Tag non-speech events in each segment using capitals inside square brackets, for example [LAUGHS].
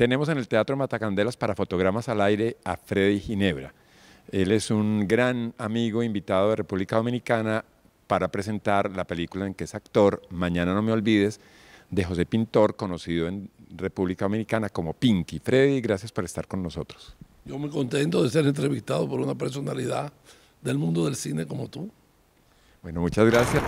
tenemos en el Teatro Matacandelas para fotogramas al aire a Freddy Ginebra. Él es un gran amigo invitado de República Dominicana para presentar la película en que es actor, Mañana no me olvides, de José Pintor, conocido en República Dominicana como Pinky. Freddy, gracias por estar con nosotros. Yo muy contento de ser entrevistado por una personalidad del mundo del cine como tú. Bueno, muchas gracias.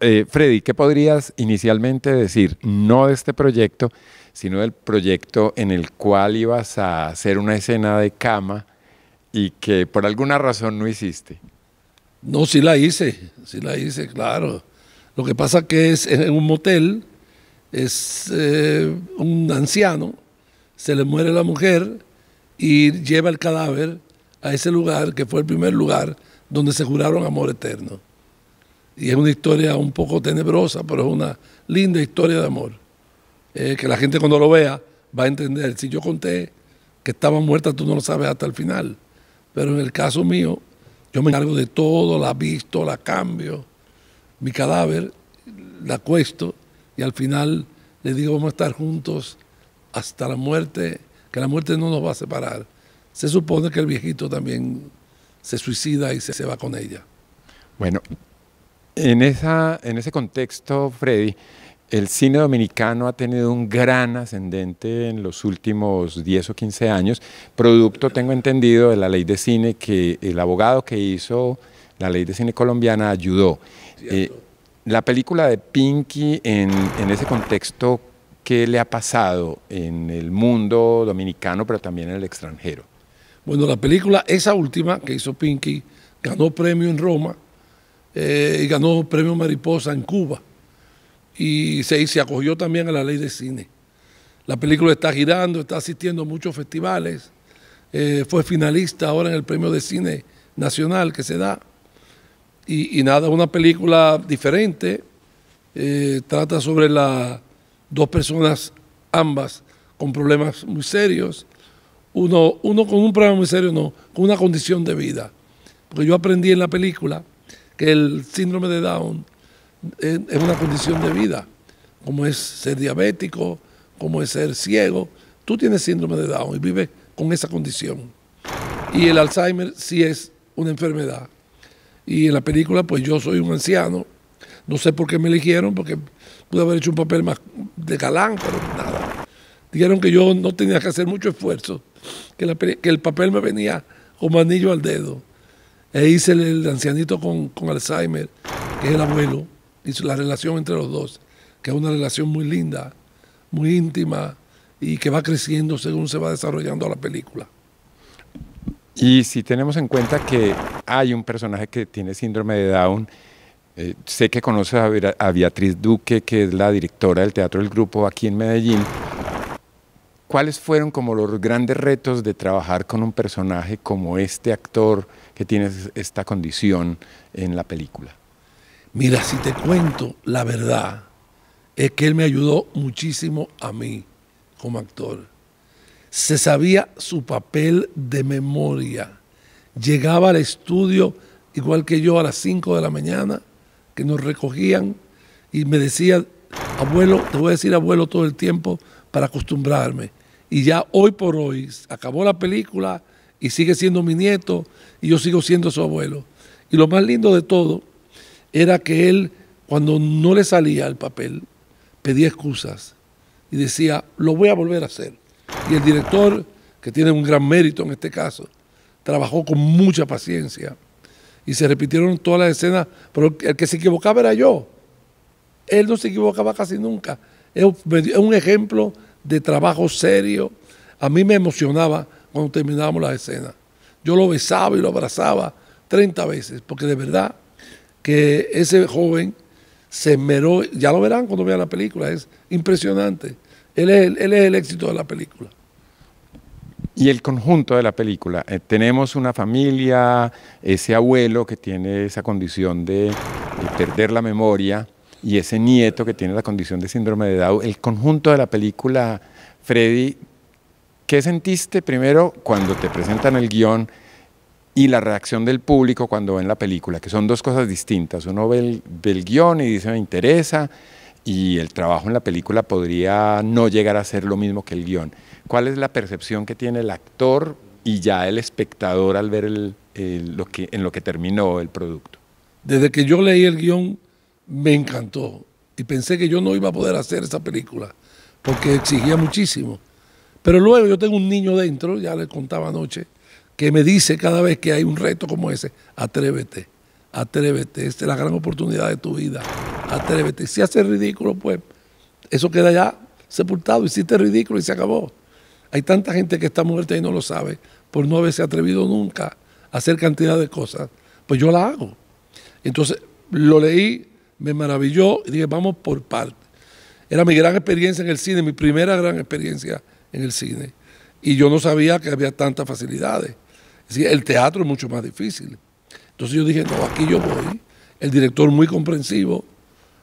Eh, Freddy, ¿qué podrías inicialmente decir, no de este proyecto, sino del proyecto en el cual ibas a hacer una escena de cama y que por alguna razón no hiciste? No, sí la hice, sí la hice, claro. Lo que pasa que es en un motel, es eh, un anciano, se le muere la mujer y lleva el cadáver a ese lugar que fue el primer lugar donde se juraron amor eterno. Y es una historia un poco tenebrosa, pero es una linda historia de amor. Eh, que la gente cuando lo vea va a entender. Si yo conté que estaba muerta, tú no lo sabes hasta el final. Pero en el caso mío, yo me encargo de todo, la visto, la cambio, mi cadáver, la acuesto y al final le digo vamos a estar juntos hasta la muerte, que la muerte no nos va a separar. Se supone que el viejito también se suicida y se, se va con ella. Bueno, en, esa, en ese contexto, Freddy, el cine dominicano ha tenido un gran ascendente en los últimos 10 o 15 años, producto, tengo entendido, de la ley de cine que el abogado que hizo la ley de cine colombiana ayudó. Eh, la película de Pinky en, en, ese contexto, ¿qué le ha pasado en el mundo dominicano, pero también en el extranjero? Bueno, la película, esa última que hizo Pinky, ganó premio en Roma eh, y ganó premio Mariposa en Cuba y se, se acogió también a la ley de cine. La película está girando, está asistiendo a muchos festivales, eh, fue finalista ahora en el premio de cine nacional que se da. Y, nada, una película diferente, eh, trata sobre las dos personas, ambas, con problemas muy serios. Uno, uno con un problema muy serio, no, con una condición de vida. Porque yo aprendí en la película que el síndrome de Down es una condición de vida, como es ser diabético, como es ser ciego. Tú tienes síndrome de Down y vives con esa condición. Y el Alzheimer sí es una enfermedad. Y en la película, pues yo soy un anciano. No sé por qué me eligieron, porque pude haber hecho un papel más de galán, pero nada. Dijeron que yo no tenía que hacer mucho esfuerzo, que, que el papel me venía como anillo al dedo. E hice el, ancianito con, con Alzheimer, que es el abuelo y la relación entre los dos, que es una relación muy linda, muy íntima y que va creciendo según se va desarrollando la película. Y si tenemos en cuenta que hay un personaje que tiene síndrome de Down, eh, sé que conoces a, Beatriz Duque, que es la directora del Teatro del Grupo aquí en Medellín. ¿Cuáles fueron como los grandes retos de trabajar con un personaje como este actor que tiene esta condición en la película? Mira, si te cuento la verdad, es que él me ayudó muchísimo a mí como actor. Se sabía su papel de memoria. Llegaba al estudio igual que yo a las 5 de la mañana, que nos recogían y me decía, abuelo, te voy a decir abuelo todo el tiempo para acostumbrarme. Y ya hoy por hoy acabó la película y sigue siendo mi nieto y yo sigo siendo su abuelo. Y lo más lindo de todo era que él, cuando no le salía el papel, pedía excusas y decía, lo voy a volver a hacer. Y el director, que tiene un gran mérito en este caso, trabajó con mucha paciencia y se repitieron todas las escenas, pero el que se equivocaba era yo. Él no se equivocaba casi nunca. Es un ejemplo de trabajo serio. A mí me emocionaba cuando terminábamos las escenas. Yo lo besaba y lo abrazaba 30 veces, porque de verdad que ese joven se esmeró, ya lo verán cuando vean la película, es impresionante. Él es, él es el éxito de la película. Y el conjunto de la película, eh, tenemos una familia, ese abuelo que tiene esa condición de, de, perder la memoria y ese nieto que tiene la condición de síndrome de Down, el conjunto de la película, Freddy, ¿qué sentiste primero cuando te presentan el guion y la reacción del público cuando ven la película, que son dos cosas distintas. Uno ve el, ve el guion y dice me interesa y el trabajo en la película podría no llegar a ser lo mismo que el guion. ¿Cuál es la percepción que tiene el actor y ya el espectador al ver el, el- lo que, en lo que terminó el producto? Desde que yo leí el guion, me encantó. Y pensé que yo no iba a poder hacer esa película, porque exigía muchísimo. Pero luego yo tengo un niño dentro, ya le contaba anoche, que me dice cada vez que hay un reto como ese, atrévete, atrévete, esta es la gran oportunidad de tu vida, atrévete. Si haces ridículo, pues eso queda ya sepultado, hiciste ridículo y se acabó. Hay tanta gente que está muerta y no lo sabe por no haberse atrevido nunca a hacer cantidad de cosas. Pues yo la hago. Entonces lo leí, me maravilló y dije, vamos por parte. Era mi gran experiencia en el cine, mi primera gran experiencia en el cine. Y yo no sabía que había tantas facilidades. El teatro es mucho más difícil. Entonces yo dije, no, aquí yo voy. El director muy comprensivo.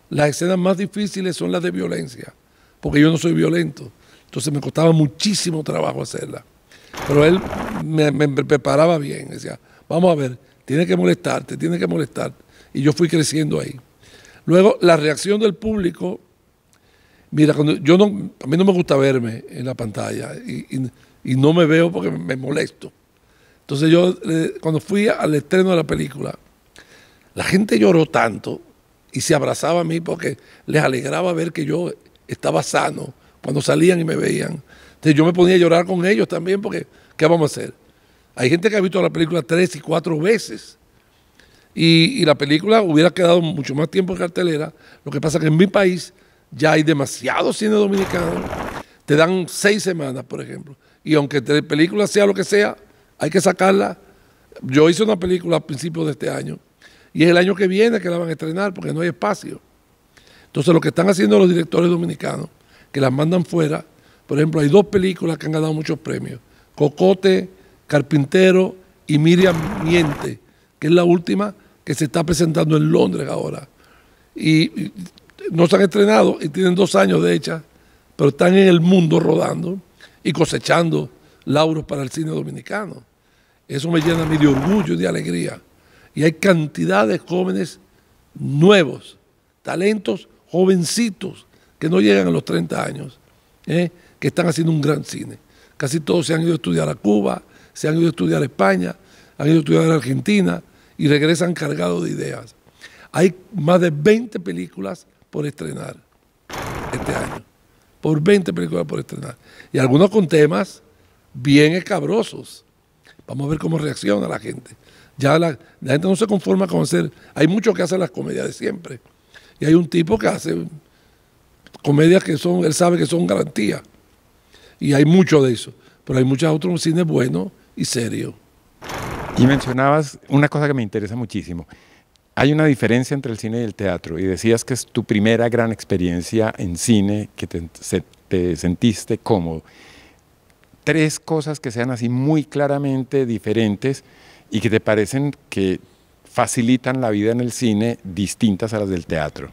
Las escenas más difíciles son las de violencia, porque yo no soy violento. Entonces me costaba muchísimo trabajo hacerla. Pero él me, me preparaba bien. Decía, vamos a ver, tiene que molestarte, tiene que molestarte. Y yo fui creciendo ahí. Luego, la reacción del público. Mira, cuando yo no, a mí no me gusta verme en la pantalla y, no me veo porque me, me molesto. Entonces yo, eh, cuando fui al estreno de la película, la gente lloró tanto y se abrazaba a mí porque les alegraba ver que yo estaba sano cuando salían y me veían. Entonces yo me ponía a llorar con ellos también porque, ¿qué vamos a hacer? Hay gente que ha visto la película tres y cuatro veces y, la película hubiera quedado mucho más tiempo en cartelera. Lo que pasa es que en mi país ya hay demasiado cine dominicano. Te dan seis semanas, por ejemplo. Y aunque la película sea lo que sea, hay que sacarla. Yo hice una película a principios de este año y es el año que viene que la van a estrenar porque no hay espacio. Entonces lo que están haciendo los directores dominicanos, que las mandan fuera, por ejemplo, hay dos películas que han ganado muchos premios. Cocote, Carpintero y Miriam Miente, que es la última que se está presentando en Londres ahora. Y, no se han estrenado y tienen dos años de hecha, pero están en el mundo rodando y cosechando lauros para el cine dominicano. Eso me llena a mí de orgullo y de alegría. Y hay cantidad de jóvenes nuevos, talentos jovencitos que no llegan a los 30 años, ¿eh? que están haciendo un gran cine. Casi todos se han ido a estudiar a Cuba, se han ido a estudiar a España, han ido a estudiar a Argentina y regresan cargados de ideas. Hay más de 20 películas por estrenar este año. Por 20 películas por estrenar. Y algunos con temas bien escabrosos. Vamos a ver cómo reacciona la gente. Ya la, la gente no se conforma con hacer. Hay muchos que hacen las comedias de siempre. Y hay un tipo que hace comedias que son, él sabe que son garantía. Y hay mucho de eso. Pero hay muchos otros cines buenos y serios. Y mencionabas una cosa que me interesa muchísimo. Hay una diferencia entre el cine y el teatro y decías que es tu primera gran experiencia en cine, que te, se- te sentiste cómodo. Tres cosas que sean así muy claramente diferentes y que te parecen que facilitan la vida en el cine distintas a las del teatro.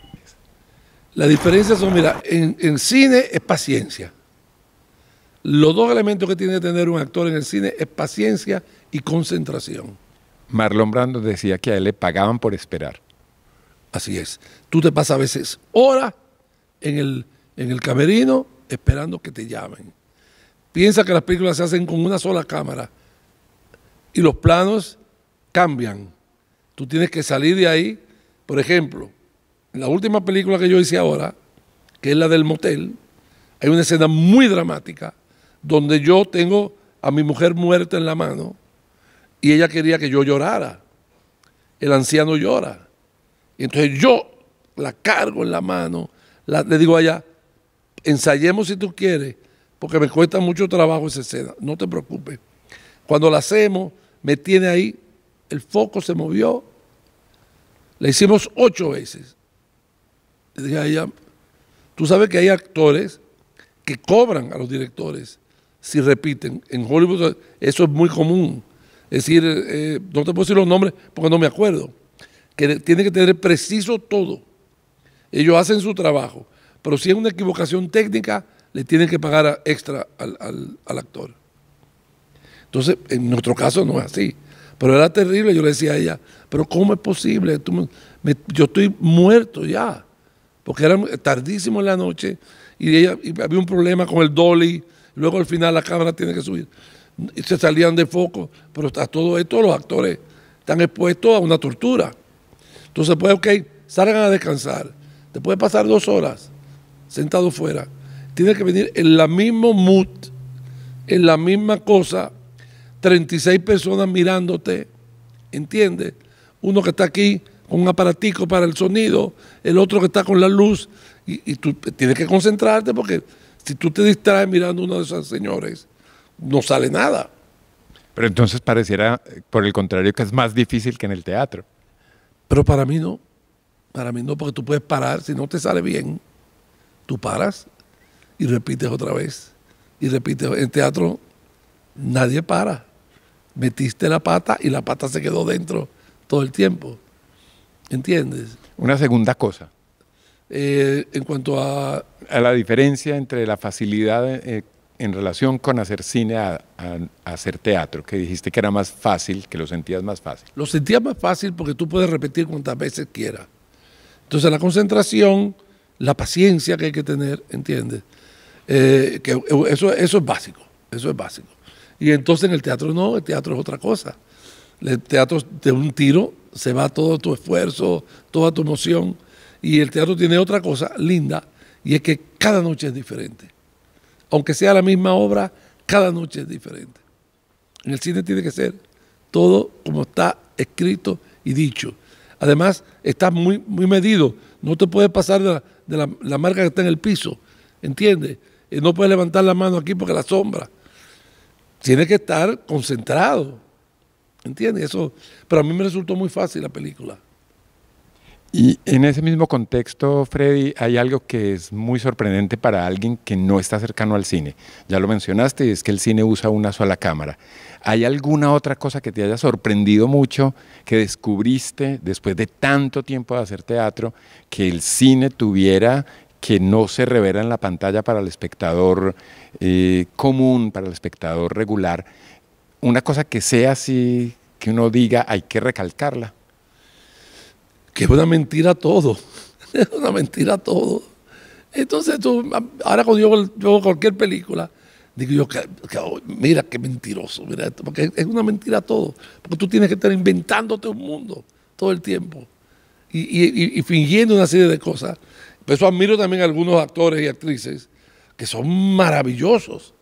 La diferencia son, mira, en, en cine es paciencia. Los dos elementos que tiene que tener un actor en el cine es paciencia y concentración. Marlon Brando decía que a él le pagaban por esperar. Así es. Tú te pasas a veces horas en el, en el camerino esperando que te llamen. Piensa que las películas se hacen con una sola cámara y los planos cambian. Tú tienes que salir de ahí. Por ejemplo, en la última película que yo hice ahora, que es la del motel, hay una escena muy dramática donde yo tengo a mi mujer muerta en la mano y ella quería que yo llorara. El anciano llora. Y entonces yo la cargo en la mano, la- le digo a ella, ensayemos si tú quieres, porque me cuesta mucho trabajo esa escena, no te preocupes. Cuando la hacemos, me tiene ahí, el foco se movió, la hicimos ocho veces. Le dije a ella, tú sabes que hay actores que cobran a los directores si repiten. En Hollywood eso es muy común. Es decir, eh, no te puedo decir los nombres porque no me acuerdo. Que tiene que tener preciso todo. Ellos hacen su trabajo. Pero si es una equivocación técnica, le tienen que pagar extra al, al- actor. Entonces, en nuestro caso no es así. Pero era terrible, yo le decía a ella, pero ¿cómo es posible? yo estoy muerto ya, porque era tardísimo en la noche y, ella, había un problema con el dolly, luego al final la cámara tiene que subir, y se salían de foco, pero a todo esto los actores están expuestos a una tortura. Entonces, pues, ok, salgan a descansar, te puede pasar dos horas sentado fuera, tiene que venir en la mismo mood, en la misma cosa, 36 personas mirándote, ¿entiendes? Uno que está aquí con un aparatico para el sonido, el otro que está con la luz, y, tú tienes que concentrarte porque si tú te distraes mirando a uno de esos señores, no sale nada. Pero entonces pareciera, por el contrario, que es más difícil que en el teatro. Pero para mí no. Para mí no, porque tú puedes parar. Si no te sale bien, tú paras y repites otra vez. Y repites. En teatro nadie para. Metiste la pata y la pata se quedó dentro todo el tiempo. ¿Entiendes? Una segunda cosa. Eh, en cuanto a... A la diferencia entre la facilidad eh, en relación con hacer cine a, hacer teatro, que dijiste que era más fácil, que lo sentías más fácil. Lo sentías más fácil porque tú puedes repetir cuantas veces quieras. Entonces la concentración, la paciencia que hay que tener, ¿entiendes? Eh, que eso, eso es básico, eso es básico. Y entonces en el teatro no, el teatro es otra cosa. El teatro de un tiro se va todo tu esfuerzo, toda tu emoción. Y el teatro tiene otra cosa linda, y es que cada noche es diferente. Aunque sea la misma obra, cada noche es diferente. En el cine tiene que ser todo como está escrito y dicho. Además, está muy, muy medido. No te puedes pasar de, la, marca que está en el piso. ¿Entiendes? Y no puedes levantar la mano aquí porque la sombra. Tiene que estar concentrado. ¿Entiendes? Eso, pero a mí me resultó muy fácil la película. Y en ese mismo contexto, Freddy, hay algo que es muy sorprendente para alguien que no está cercano al cine. Ya lo mencionaste, es que el cine usa una sola cámara. ¿Hay alguna otra cosa que te haya sorprendido mucho, que descubriste después de tanto tiempo de hacer teatro, que el cine tuviera que no se revela en la pantalla para el espectador eh, común, para el espectador regular? Una cosa que sea así, que uno diga, hay que recalcarla que es una mentira todo. [LAUGHS] Es una mentira todo. Entonces tú, ahora cuando yo veo cualquier película, digo yo, que, mira qué mentiroso, mira esto, porque es una mentira todo. Porque tú tienes que estar inventándote un mundo todo el tiempo y, fingiendo una serie de cosas. Por eso admiro también a algunos actores y actrices que son maravillosos,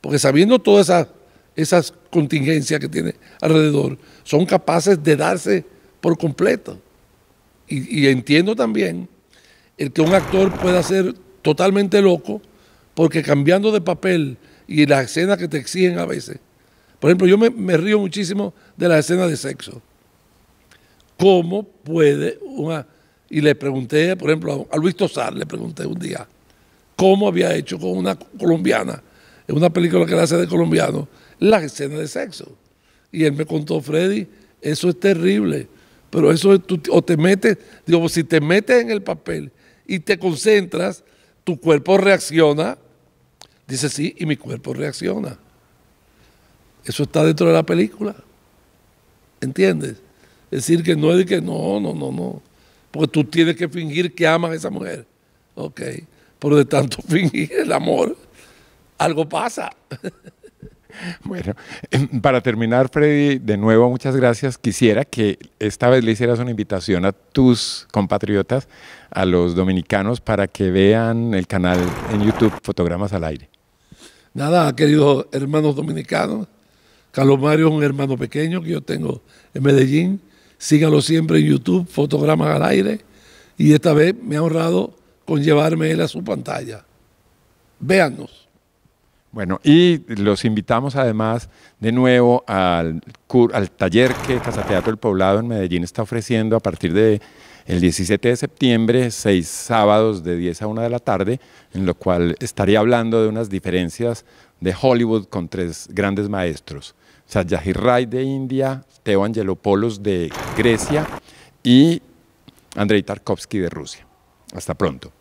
porque sabiendo todas esas, esas contingencias que tiene alrededor, son capaces de darse por completo y, entiendo también el que un actor pueda ser totalmente loco porque cambiando de papel y las escenas que te exigen a veces. Por ejemplo, yo me, río muchísimo de las escenas de sexo. ¿Cómo puede una... Y le pregunté, por ejemplo, a Luis Tosar, le pregunté un día, ¿cómo había hecho con una colombiana, en una película que le hace de colombiano, las escenas de sexo? Y él me contó, Freddy, eso es terrible pero eso tú, o te metes, digo, si te metes en el papel y te concentras, tu cuerpo reacciona. Dice, sí, y mi cuerpo reacciona. Eso está dentro de la película. ¿Entiendes? Es decir, que no es de que no, no, no, no. Porque tú tienes que fingir que amas a esa mujer. Ok. Pero de tanto [LAUGHS] fingir el amor, algo pasa. [LAUGHS] [LAUGHS] Bueno, em, para terminar, Freddy, de nuevo muchas gracias. Quisiera que esta vez le hicieras una invitación a tus compatriotas, a los dominicanos, para que vean el canal en YouTube Fotogramas al Aire. Nada, queridos hermanos dominicanos, Carlos Mario es un hermano pequeño que yo tengo en Medellín. Síganlo siempre en YouTube, Fotogramas al Aire. Y esta vez me ha honrado con llevarme él a su pantalla. Véannos. Bueno, y los invitamos además de nuevo al, al taller que Casa Teatro El Poblado en Medellín está ofreciendo a partir de el 17 de septiembre, seis sábados de 10 a 1 de la tarde, en lo cual estaría hablando de unas diferencias de Hollywood con tres grandes maestros, Satyajit Ray de India, Teo Angelopoulos de Grecia y Andrei Tarkovsky de Rusia. Hasta pronto.